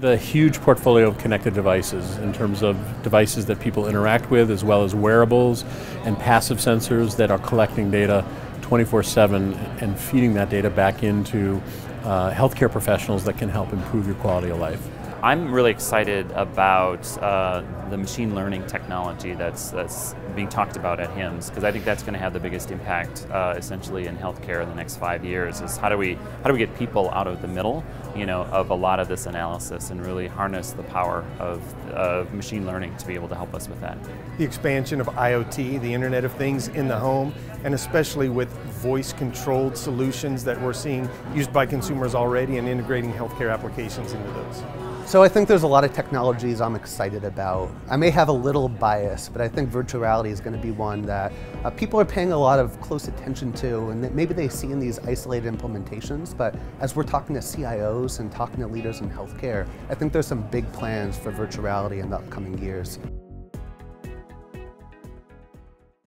The huge portfolio of connected devices in terms of devices that people interact with, as well as wearables and passive sensors that are collecting data 24 7 and feeding that data back into uh, healthcare professionals that can help improve your quality of life. I'm really excited about uh, the machine learning technology that's, that's being talked about at HIMSS because I think that's going to have the biggest impact uh, essentially in healthcare in the next five years is how do we how do we get people out of the middle you know of a lot of this analysis and really harness the power of, of machine learning to be able to help us with that. The expansion of IoT, the Internet of Things in the home, and especially with voice controlled solutions that we're seeing used by consumers already and integrating healthcare applications into those. So I think there's a lot of technologies I'm excited about. I may have a little bias, but I think virtual reality is going to be one that uh, people are paying a lot of close attention to and that maybe they see in these isolated implementations, but as we're talking to CIOs and talking to leaders in healthcare, I think there's some big plans for virtual reality in the upcoming years.